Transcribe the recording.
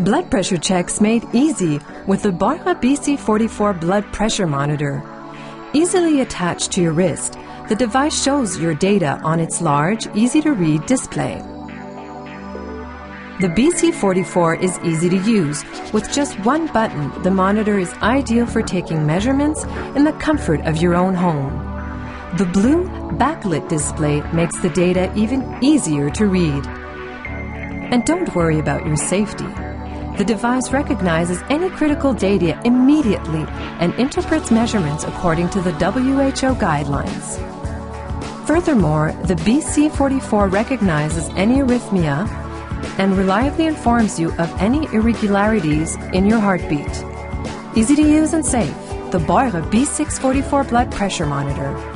Blood pressure checks made easy with the Beurer BC44 blood pressure monitor. Easily attached to your wrist, the device shows your data on its large, easy to read display. The BC44 is easy to use. With just one button, the monitor is ideal for taking measurements in the comfort of your own home. The blue backlit display makes the data even easier to read. And don't worry about your safety. The device recognizes any critical data immediately and interprets measurements according to the WHO guidelines. Furthermore, the BC44 recognizes any arrhythmia and reliably informs you of any irregularities in your heartbeat. Easy to use and safe, the Beurer BC44 blood pressure monitor.